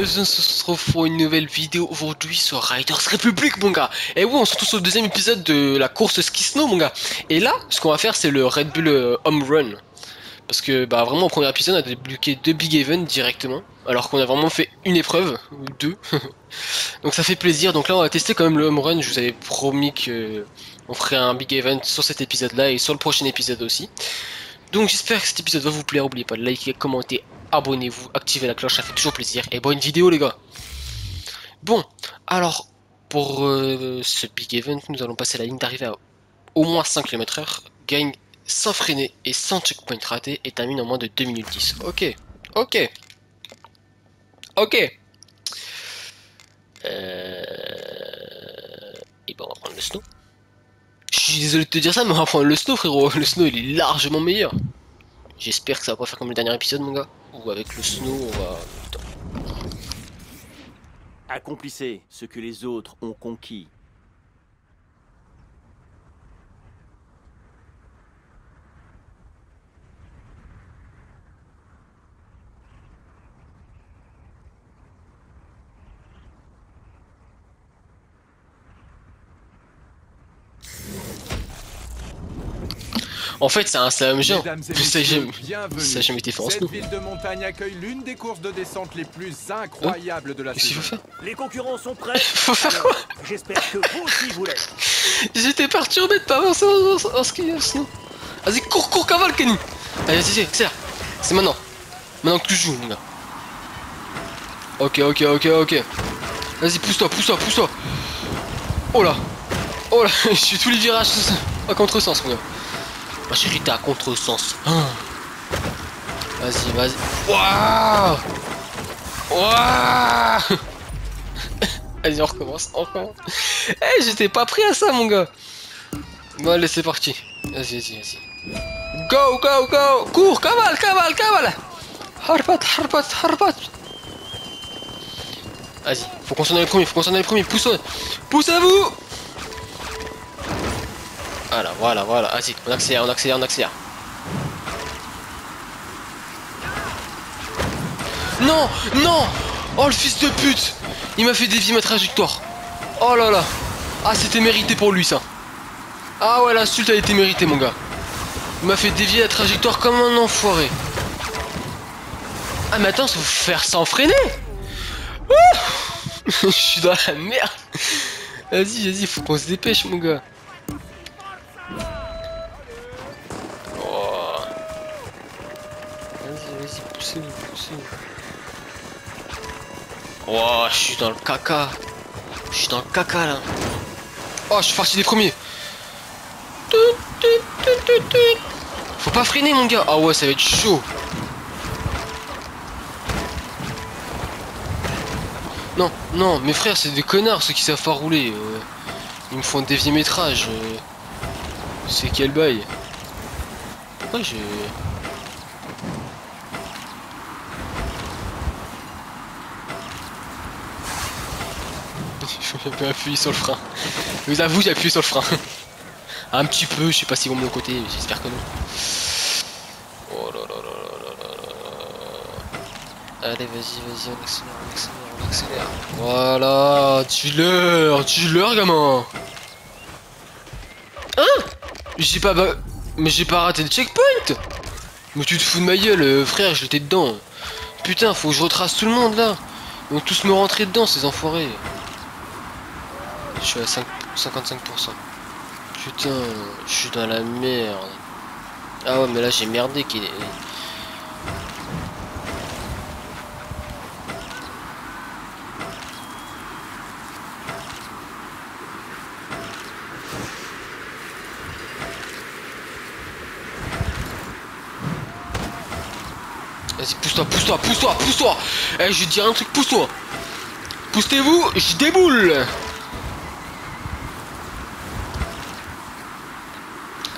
on se retrouve pour une nouvelle vidéo aujourd'hui sur Riders Republic mon gars. Et oui on se retrouve sur le deuxième épisode de la course ski snow mon gars. Et là ce qu'on va faire c'est le Red Bull euh, Home Run. Parce que bah vraiment au premier épisode on a débloqué deux big events directement. Alors qu'on a vraiment fait une épreuve, ou deux. Donc ça fait plaisir, donc là on va tester quand même le Home Run. Je vous avais promis que on ferait un big event sur cet épisode là et sur le prochain épisode aussi. Donc j'espère que cet épisode va vous plaire, n'oubliez pas de liker, commenter, abonnez-vous, activez la cloche, ça fait toujours plaisir. Et bonne vidéo les gars Bon, alors, pour euh, ce big event, nous allons passer la ligne d'arrivée à au moins 5 km h gagne sans freiner et sans checkpoint raté et termine en moins de 2 minutes 10. Ok, ok, ok. Euh... Et bon, on va prendre le snow. Je suis désolé de te dire ça, mais on va le snow, frérot. Le snow, il est largement meilleur. J'espère que ça va pas faire comme le dernier épisode, mon gars. Ou avec le snow, on va... Accomplissez ce que les autres ont conquis. En fait, c'est un slalom géant. Ça ça jamais été fait en Cette ville de montagne accueille l'une des courses de descente les plus incroyables de la Qu'est-ce qu'il faut faire Les concurrents sont prêts. Faut faire quoi? J'espère que vous aussi vous l'êtes. J'étais perturbé de pas avancer en, en, en ski sinon. Vas-y, cours, cours, cavale, Kenny Allez, vas-y, accélère C'est maintenant. Maintenant que tu joues, mon gars. Ok, ok, ok, ok. Vas-y, pousse-toi, pousse-toi, pousse-toi. Oh là Oh là, je suis tous les virages à contresens, mon gars. Ma chérie, t'es à contresens. Ah. Vas-y, vas-y. Waouh Waouh Vas-y, on recommence, on recommence. Eh, j'étais pas prêt à ça, mon gars. Bon, allez, c'est parti. Vas-y, vas-y, vas-y. Go, go, go Cours, cavale, cavale, cavale Harpat, harpat, harpat Vas-y, faut qu'on s'en aille les premiers, faut qu'on s'en aille les premiers. Pousse Poussez-vous Voilà, voilà, voilà. Vas-y, on accélère, on accélère, on accélère. Non Non Oh, le fils de pute Il m'a fait dévier ma trajectoire. Oh là là Ah, c'était mérité pour lui, ça. Ah ouais, l'insulte a été méritée, mon gars. Il m'a fait dévier la trajectoire comme un enfoiré. Ah mais attends, faut faire sans freiner Je suis dans la merde Vas-y, vas-y, faut qu'on se dépêche mon gars. Oh, je suis dans le caca. Je suis dans le caca là. Oh, je suis parti des premiers. Faut pas freiner mon gars. Ah ouais, ça va être chaud. Non, non, mes frères, c'est des connards ceux qui savent pas rouler. Euh, ils me font dévier métrage. Euh, c'est quel bail? Pourquoi j'ai... J'ai pas appuyé sur le frein. Je vous avoue, j'ai appuyé sur le frein. Un petit peu, je sais pas si vont de mon côté, j'espère que non. Oh là là là là là là Allez, vas-y, vas-y, on accélère, on accélère, on accélère. Voilà, dis-leur, dis-leur, gamin. Hein J'ai pas... Mais j'ai pas raté le checkpoint Mais tu te fous de ma gueule, euh, frère, j'étais dedans. Putain, faut que je retrace tout le monde, là. Ils vont tous me rentrer dedans, ces enfoirés. Je suis à 5... 55%. Putain, je suis dans la merde. Ah ouais, mais là j'ai merdé qu'il est... Vas-y, pousse-toi, pousse-toi, pousse-toi, pousse-toi Eh, je vais dire un truc, pousse-toi Poussez-vous, je déboule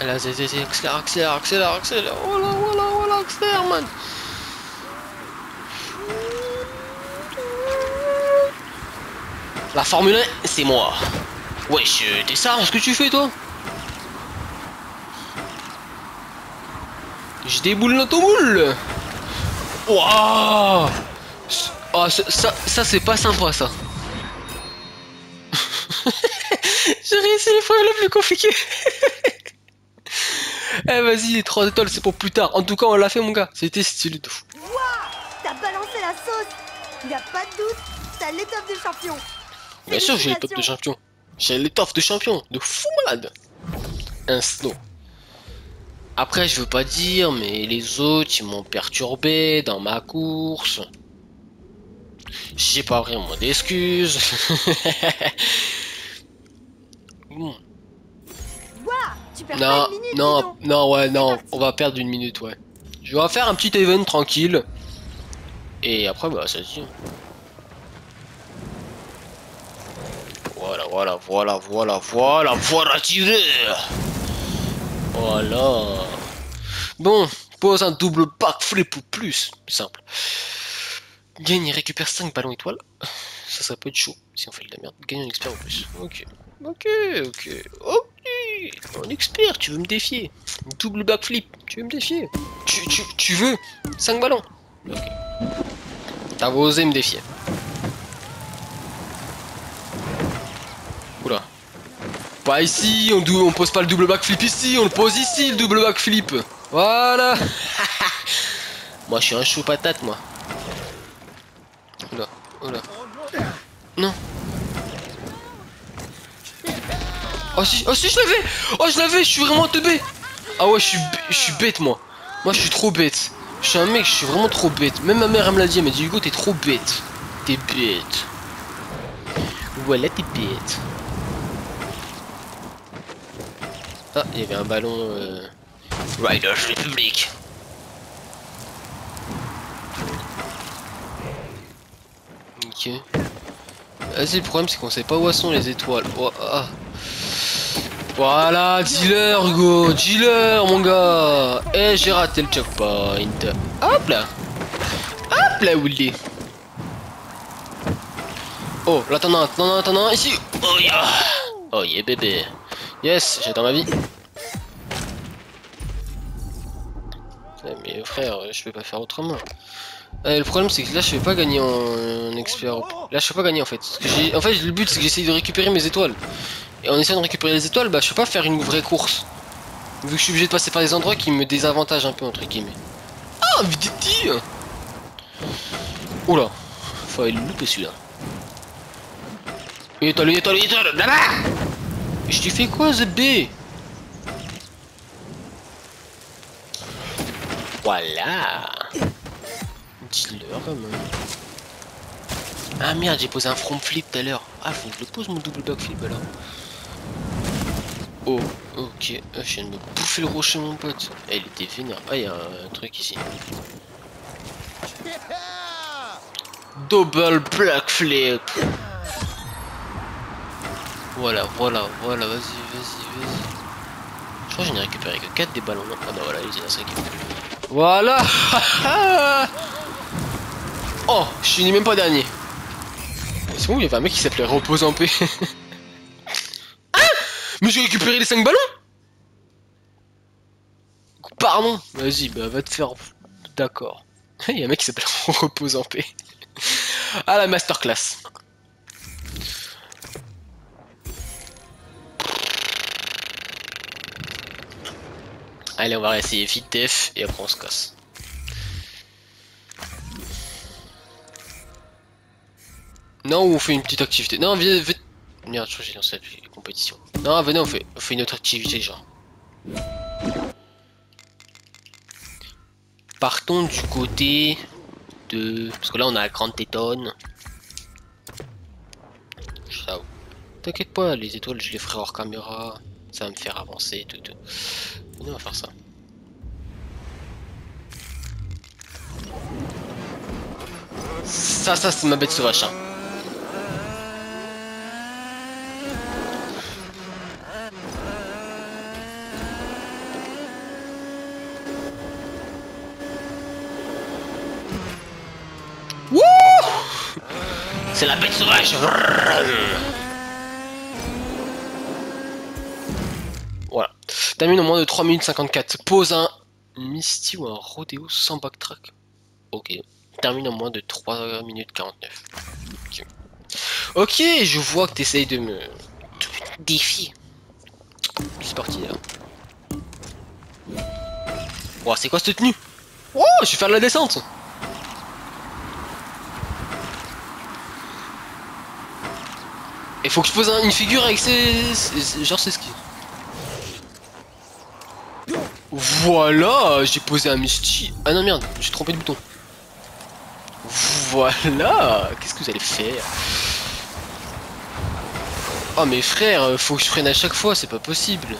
Allez, vas-y, vas-y, accélère, accélère, accélère, accélère. Voilà, voilà, voilà, accélère, man. La Formule 1, c'est moi. Wesh, t'es ça, ce que tu fais, toi? Je déboule l'autoboule Waouh Oh, ça, ça, ça, c'est pas sympa ça. J'ai réussi l'épreuve la plus compliquée. eh vas-y, les 3 étoiles c'est pour plus tard. En tout cas, on l'a fait mon gars. C'était stylé de fou. T'as balancé la sauce Y a pas de doute, t'as l'étoffe de champion Bien sûr, j'ai top de champion. J'ai l'étoffe de champion. De fou malade. Un snow. Après, je veux pas dire, mais les autres, ils m'ont perturbé dans ma course. J'ai pas vraiment d'excuses. Bon. Ouah Tu perds Non, pas une minute, dis non, non, ouais, non, on va perdre une minute, ouais. Je vais faire un petit event tranquille. Et après, bah, ça se. Voilà, voilà, voilà, voilà, voilà, voilà, tiré Voilà. Bon, pose un double backflip ou plus, simple. Gagne et récupère 5 ballons étoiles. Ça, ça peut être chaud si on fait de la merde. Gagne un expert ou plus. Ok. Ok, ok, ok. Un expert, tu veux me défier. Double backflip, tu veux me défier. Tu, tu, veux 5 ballons. Ok. T'as osé me défier. Oula. Pas ici, on, on pose pas le double backflip ici, on le pose ici le double backflip. Voilà. moi je suis un chou patate moi. Oula, oula. Non. Oh si, oh si je l'avais. Oh je l'avais, je suis vraiment teubé Ah ouais je suis je suis bête moi. Moi je suis trop bête. Je suis un mec, je suis vraiment trop bête. Même ma mère elle me l'a dit, elle m'a dit Hugo t'es trop bête. T'es bête. Voilà t'es bête. Ah il y avait un ballon euh... Riders Republic Ok. Vas-y le problème c'est qu'on sait pas où sont les étoiles. Oh, ah. Voilà, dealer, Hugo, dealer, mon gars. Eh, j'ai raté le checkpoint. Hop là. Hop là, Willy. Oh, là, t'en as t'en ici. Oh, yeah. Oh, yeah, bébé. Yes, j'ai dans ma vie. Eh, mais frère, je peux pas faire autrement. Euh, le problème c'est que là je vais pas gagner en, en expert. Là je peux pas gagner en fait. En fait le but c'est que j'essaye de récupérer mes étoiles. Et en essayant de récupérer les étoiles, bah je peux pas faire une vraie course. Vu que je suis obligé de passer par des endroits qui me désavantagent un peu entre guillemets. Ah Viditi Oula Fallait le louper celui-là. Une étoile, une étoile, une étoile Là-bas je t'ai fait quoi ZB Voilà Dis-leur. Ah merde, j'ai posé un front flip tout à l'heure. Ah, faut que je le pose mon double backflip alors. Oh, ok. Ah, je viens de me bouffer le rocher, mon pote. Eh, il était vénère. Ah, il y a un truc ici. Double backflip. Voilà, voilà, voilà, vas-y, vas-y, vas-y. Je crois que j'en ai récupéré que 4 des ballons. Non, ah bah voilà, les énergies. Voilà Oh, je suis même pas dernier. C'est bon, il y avait un mec qui s'appelait Repose en paix. Mais j'ai récupéré les 5 ballons Pardon Vas-y, bah va te faire... D'accord. Il y a un mec qui s'appelle Repose en paix. ah la masterclass. Allez, on va essayer vite et après on se casse. Non, on fait une petite activité. Non, viens, viens. Merde, je crois que j'ai lancé la compétition. Non, venez, on fait, on fait une autre activité, genre. Partons du côté de... Parce que là, on a la grande tétonne. Ça, T'inquiète pas, les étoiles, je les ferai hors caméra. Ça va me faire avancer, tout, tout. On va faire ça. Ça, ça, c'est ma bête sauvage, hein. C'est la bête sauvage Voilà. Termine en moins de 3 minutes 54. Pose un Misty ou un Rodeo sans backtrack. Ok. Termine en moins de 3 minutes 49. Ok, Ok, je vois que t'essayes de me... défier. C'est parti là. Oh, c'est quoi cette tenue? Oh, je vais faire de la descente Il faut que je pose un- une figure avec ces... ces- genre ces skis. Voilà, j'ai posé un Misty. Ah non merde, j'ai trompé de bouton. Voilà, qu'est-ce que vous allez faire? Oh mes frères, faut que je freine à chaque fois, c'est pas possible.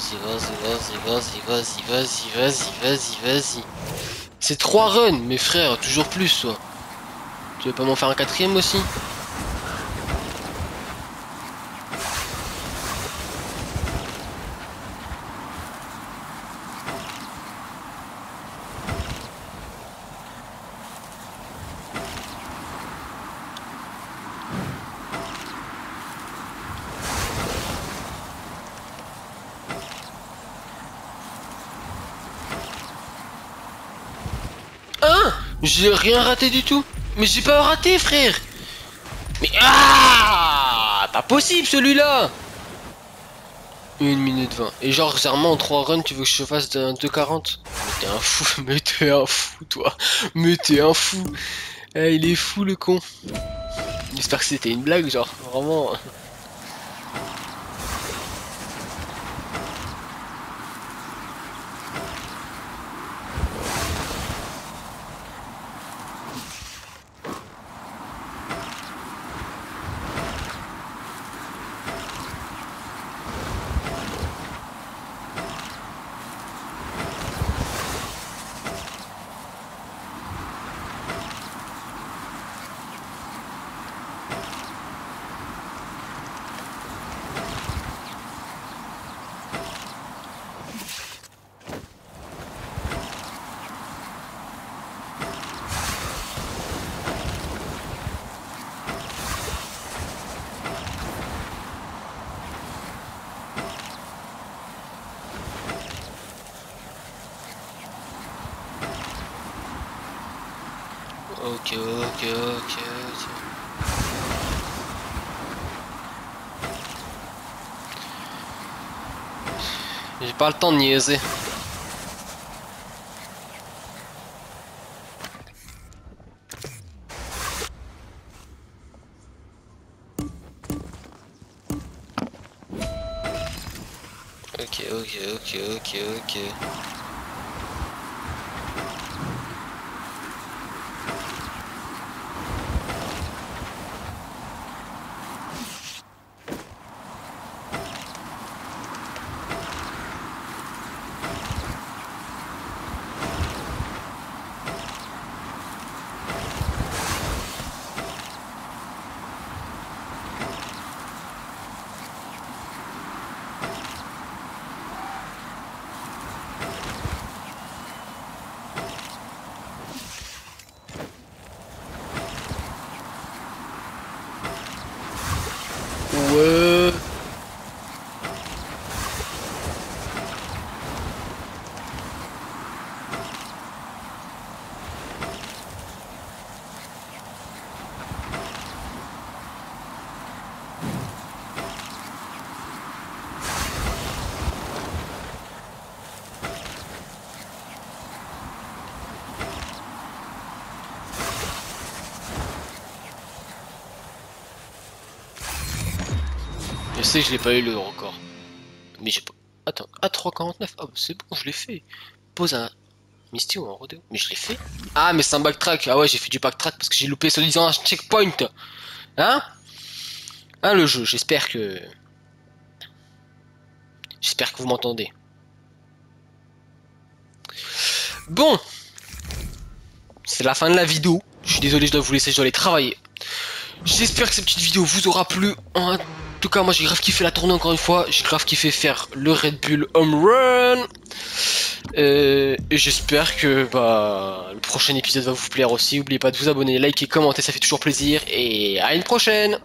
vas-y, vas-y, vas-y, vas-y, vas-y, vas-y, vas-y, vas-y. vas-y. C'est trois runs, mes frères, toujours plus, toi. Tu veux pas m'en faire un quatrième aussi? J'ai rien raté du tout. Mais j'ai pas raté, frère. Mais ah Pas possible celui-là. 1 minute 20. Et genre, récemment en 3 runs, tu veux que je fasse un 2.40 Mais t'es un fou, mais t'es un fou, toi. Mais t'es un fou. Ah, il est fou, le con. J'espère que c'était une blague, genre, vraiment. Ok, ok, ok, ok. J'ai pas le temps de niaiser. Ok, ok, ok, ok, ok. Ouais. Je sais je l'ai pas eu le record. Mais j'ai pas. Attends, à 3,49. Ah, c'est bon, je l'ai fait. Pose un Misty ou un rodeo. Mais je l'ai fait. Ah, mais c'est un backtrack. Ah ouais, j'ai fait du backtrack parce que j'ai loupé soi-disant un checkpoint. Hein? Hein, le jeu, j'espère que. J'espère que vous m'entendez. Bon. C'est la fin de la vidéo. Je suis désolé, je dois vous laisser, je dois aller travailler. J'espère que cette petite vidéo vous aura plu. En tout cas, moi j'ai grave kiffé la tournée encore une fois. J'ai grave kiffé faire le Red Bull Home Run. Euh, et j'espère que bah, le prochain épisode va vous plaire aussi. N'oubliez pas de vous abonner, liker, commenter, ça fait toujours plaisir. Et à une prochaine